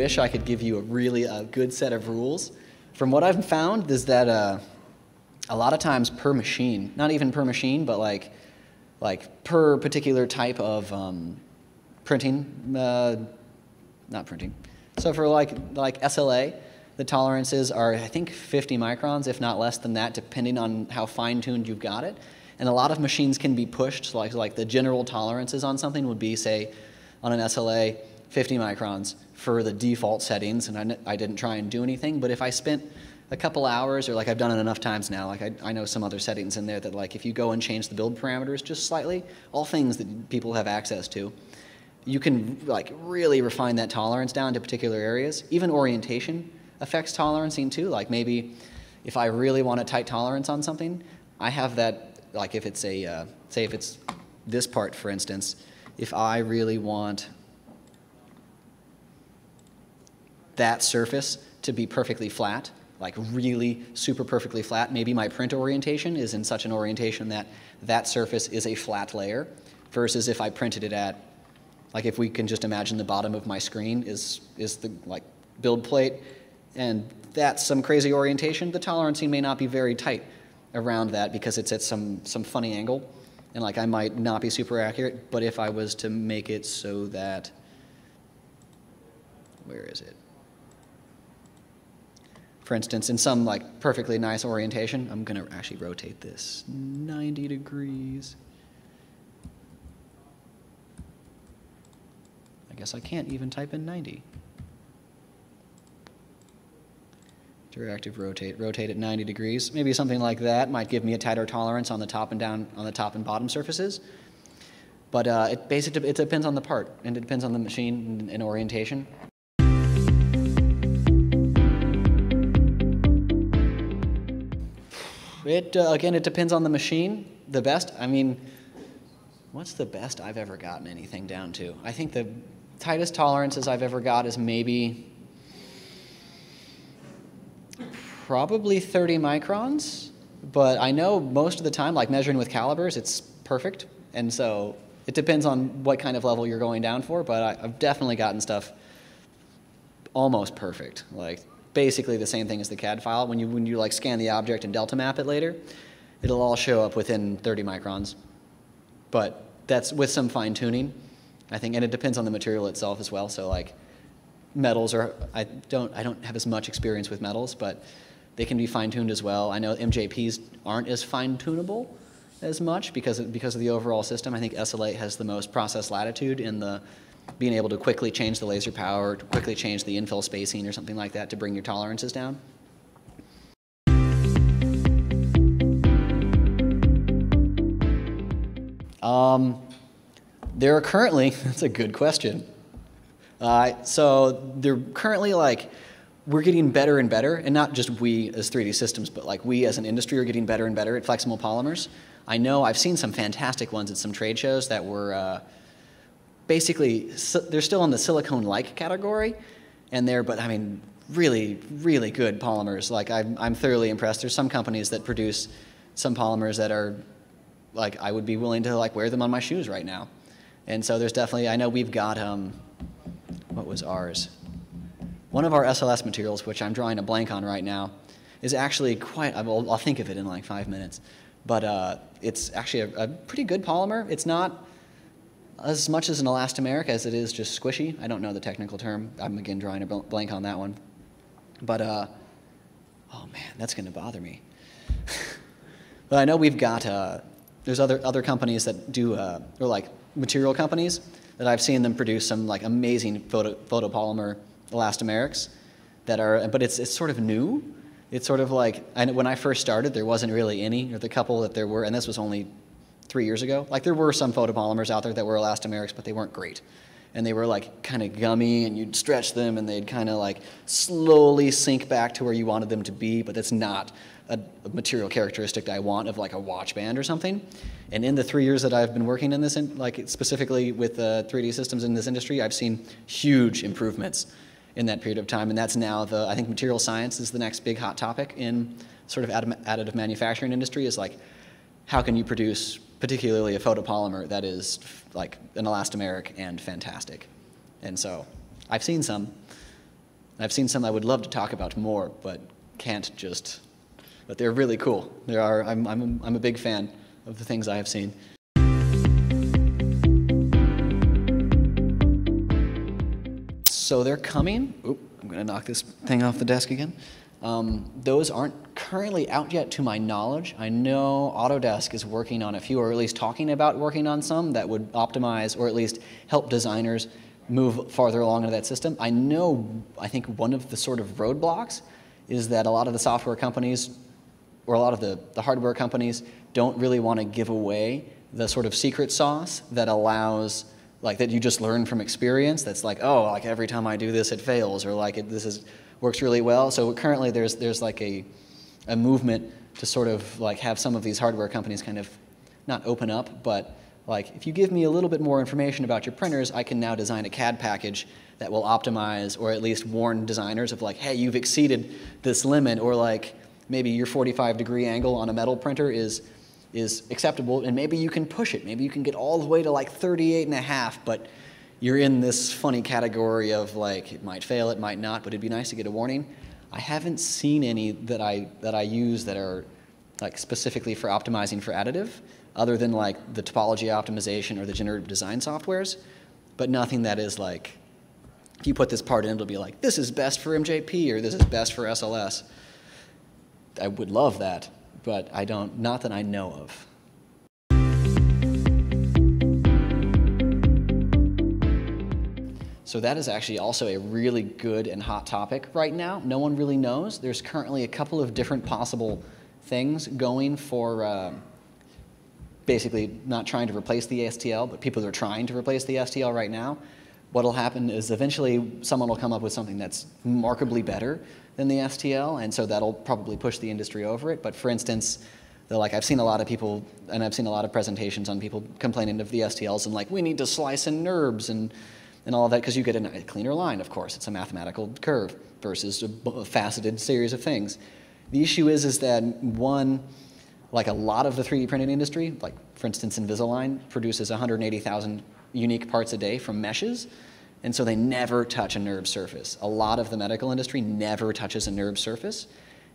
wish I could give you a really a good set of rules. From what I've found is that uh, a lot of times per machine, not even per machine, but like like per particular type of um, printing, uh, not printing. So for like like SLA, the tolerances are I think 50 microns, if not less than that, depending on how fine-tuned you've got it. And a lot of machines can be pushed, like like the general tolerances on something would be say on an SLA 50 microns for the default settings, and I, I didn't try and do anything. But if I spent a couple hours, or like I've done it enough times now, like I, I know some other settings in there that like if you go and change the build parameters just slightly, all things that people have access to, you can like really refine that tolerance down to particular areas. Even orientation affects tolerancing too. Like maybe if I really want a tight tolerance on something, I have that, like if it's a, uh, say if it's this part for instance, if I really want that surface to be perfectly flat, like really super perfectly flat. Maybe my print orientation is in such an orientation that that surface is a flat layer versus if I printed it at, like if we can just imagine the bottom of my screen is, is the like build plate and that's some crazy orientation, the tolerancing may not be very tight around that because it's at some, some funny angle and like I might not be super accurate, but if I was to make it so that, where is it? For instance, in some like perfectly nice orientation, I'm going to actually rotate this 90 degrees. I guess I can't even type in 90. Directive rotate, rotate at 90 degrees. Maybe something like that might give me a tighter tolerance on the top and down, on the top and bottom surfaces. But uh, it basically it depends on the part, and it depends on the machine and, and orientation. It uh, again, it depends on the machine. The best, I mean, what's the best I've ever gotten anything down to? I think the tightest tolerances I've ever got is maybe probably 30 microns. But I know most of the time, like measuring with calipers, it's perfect. And so it depends on what kind of level you're going down for. But I, I've definitely gotten stuff almost perfect, like basically the same thing as the CAD file. When you, when you like scan the object and delta map it later, it'll all show up within 30 microns. But that's with some fine tuning, I think, and it depends on the material itself as well. So like metals are, I don't, I don't have as much experience with metals, but they can be fine tuned as well. I know MJPs aren't as fine tunable as much because of, because of the overall system. I think SLA has the most process latitude in the being able to quickly change the laser power, to quickly change the infill spacing or something like that to bring your tolerances down? Um, there are currently, that's a good question. Uh, so they're currently like, we're getting better and better, and not just we as 3D systems, but like we as an industry are getting better and better at flexible polymers. I know I've seen some fantastic ones at some trade shows that were uh, basically, they're still in the silicone-like category, and they're, but I mean, really, really good polymers. Like, I'm, I'm thoroughly impressed. There's some companies that produce some polymers that are, like, I would be willing to, like, wear them on my shoes right now. And so there's definitely, I know we've got, um, what was ours? One of our SLS materials, which I'm drawing a blank on right now, is actually quite, I'll, I'll think of it in like five minutes, but uh, it's actually a, a pretty good polymer. It's not, as much as an elastomeric as it is just squishy. I don't know the technical term. I'm again drawing a blank on that one. But, uh, oh man, that's going to bother me. but I know we've got, uh, there's other, other companies that do, uh, or like material companies that I've seen them produce some like amazing photo, photopolymer elastomerics that are, but it's, it's sort of new. It's sort of like, and when I first started, there wasn't really any, or the couple that there were, and this was only three years ago. Like there were some photopolymers out there that were elastomerics, but they weren't great. And they were like kind of gummy and you'd stretch them and they'd kind of like slowly sink back to where you wanted them to be, but that's not a, a material characteristic that I want of like a watch band or something. And in the three years that I've been working in this, in, like specifically with uh, 3D systems in this industry, I've seen huge improvements in that period of time. And that's now the, I think material science is the next big hot topic in sort of additive manufacturing industry is like, how can you produce particularly a photopolymer that is like an elastomeric and fantastic. And so I've seen some, I've seen some I would love to talk about more, but can't just. But they're really cool. There are. I'm, I'm, I'm a big fan of the things I have seen. So they're coming. Oop, I'm going to knock this thing off the desk again. Um, those aren't currently out yet to my knowledge. I know Autodesk is working on a few, or at least talking about working on some that would optimize or at least help designers move farther along into that system. I know, I think one of the sort of roadblocks is that a lot of the software companies or a lot of the, the hardware companies don't really want to give away the sort of secret sauce that allows like that you just learn from experience that's like oh like every time i do this it fails or like it, this is works really well. So currently there's there's like a a movement to sort of like have some of these hardware companies kind of not open up but like if you give me a little bit more information about your printers i can now design a cad package that will optimize or at least warn designers of like hey you've exceeded this limit or like maybe your 45 degree angle on a metal printer is is acceptable and maybe you can push it. Maybe you can get all the way to like 38 and a half but you're in this funny category of like it might fail it might not but it'd be nice to get a warning i haven't seen any that i that i use that are like specifically for optimizing for additive other than like the topology optimization or the generative design softwares but nothing that is like if you put this part in it'll be like this is best for mjp or this is best for sls i would love that but I don't, not that I know of. So that is actually also a really good and hot topic right now. No one really knows. There's currently a couple of different possible things going for uh, basically not trying to replace the STL, but people are trying to replace the STL right now. What'll happen is eventually someone will come up with something that's markedly better than the STL, and so that'll probably push the industry over it. But for instance, like I've seen a lot of people, and I've seen a lot of presentations on people complaining of the STLs and like we need to slice in NURBS and and all of that because you get a cleaner line. Of course, it's a mathematical curve versus a faceted series of things. The issue is is that one, like a lot of the 3D printing industry, like for instance Invisalign produces 180,000 unique parts a day from meshes. And so they never touch a NURB surface. A lot of the medical industry never touches a NURB surface.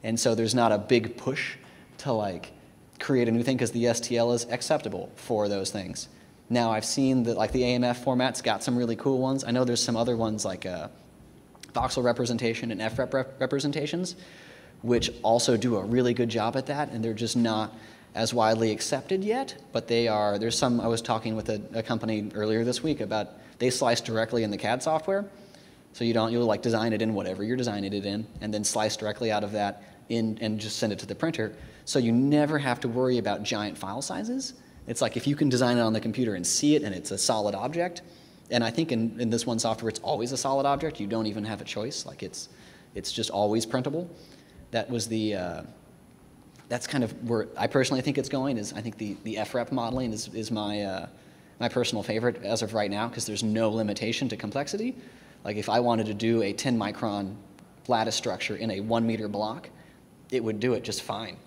And so there's not a big push to like create a new thing because the STL is acceptable for those things. Now I've seen that like the AMF format's got some really cool ones. I know there's some other ones like uh, voxel representation and FREP rep representations, which also do a really good job at that, and they're just not as widely accepted yet. But they are. There's some. I was talking with a, a company earlier this week about they slice directly in the CAD software. So you don't, you'll like design it in whatever you're designing it in, and then slice directly out of that in, and just send it to the printer. So you never have to worry about giant file sizes. It's like if you can design it on the computer and see it and it's a solid object, and I think in, in this one software it's always a solid object, you don't even have a choice, like it's, it's just always printable. That was the, uh, that's kind of where I personally think it's going, is I think the, the FREP modeling is, is my, uh, my personal favorite as of right now because there's no limitation to complexity. Like if I wanted to do a 10 micron lattice structure in a one meter block, it would do it just fine.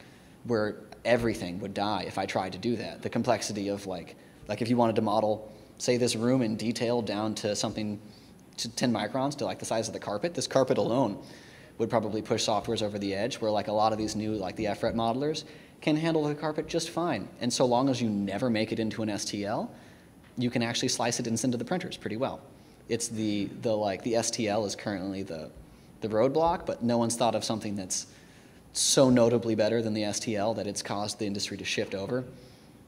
Where everything would die if I tried to do that. The complexity of like, like if you wanted to model, say this room in detail down to something to 10 microns to like the size of the carpet, this carpet alone would probably push softwares over the edge where like a lot of these new like the FREP modelers can handle the carpet just fine. And so long as you never make it into an STL, you can actually slice it and send to the printers pretty well. It's the, the like the STL is currently the, the roadblock, but no one's thought of something that's so notably better than the STL that it's caused the industry to shift over.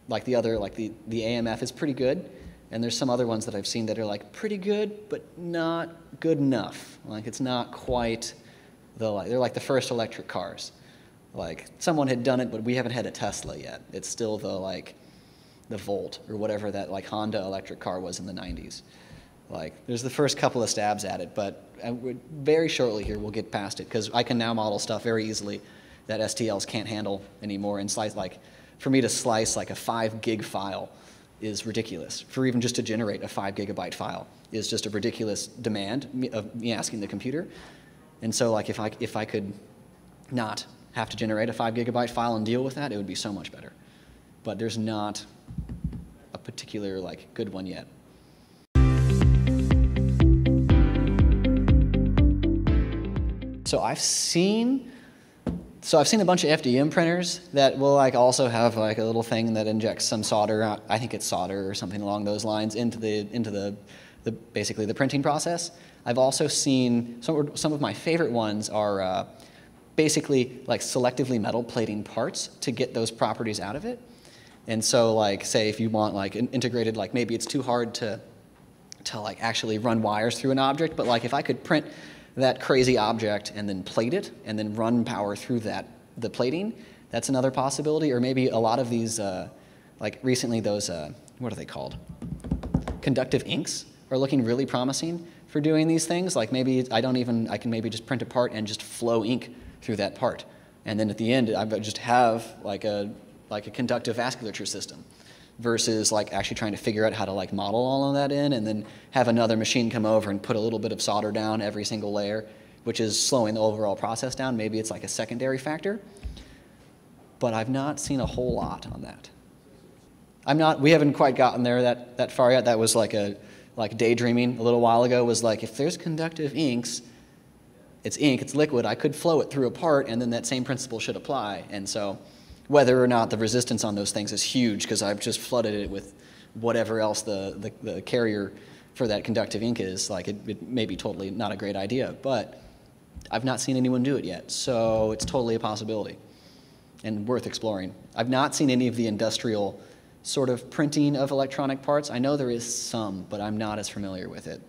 Like the other, like the, the AMF is pretty good, and there's some other ones that I've seen that are like pretty good, but not good enough. Like it's not quite the like they're like the first electric cars. Like someone had done it, but we haven't had a Tesla yet. It's still the like the Volt or whatever that like Honda electric car was in the 90s. Like there's the first couple of stabs at it, but uh, very shortly here we'll get past it because I can now model stuff very easily that STLs can't handle anymore and slice like for me to slice like a five gig file is ridiculous. For even just to generate a five gigabyte file is just a ridiculous demand of me asking the computer. And so like if I, if I could not have to generate a five gigabyte file and deal with that, it would be so much better. But there's not a particular like good one yet. So I've seen, so I've seen a bunch of FDM printers that will like also have like a little thing that injects some solder. I think it's solder or something along those lines into the into the, the basically the printing process. I've also seen some some of my favorite ones are. Uh, basically like selectively metal plating parts to get those properties out of it. And so like say if you want like integrated like maybe it's too hard to to like actually run wires through an object, but like if I could print that crazy object and then plate it and then run power through that the plating, that's another possibility. Or maybe a lot of these uh, like recently those uh, what are they called? Conductive inks are looking really promising for doing these things. Like maybe I don't even I can maybe just print a part and just flow ink through that part. And then at the end, I just have like a, like a conductive vasculature system versus like actually trying to figure out how to like model all of that in and then have another machine come over and put a little bit of solder down every single layer, which is slowing the overall process down. Maybe it's like a secondary factor. But I've not seen a whole lot on that. I'm not, we haven't quite gotten there that, that far yet. That was like a, like daydreaming a little while ago was like, if there's conductive inks, it's ink, it's liquid, I could flow it through a part and then that same principle should apply. And so whether or not the resistance on those things is huge because I've just flooded it with whatever else the, the, the, carrier for that conductive ink is, like it, it may be totally not a great idea, but I've not seen anyone do it yet. So it's totally a possibility and worth exploring. I've not seen any of the industrial sort of printing of electronic parts. I know there is some, but I'm not as familiar with it.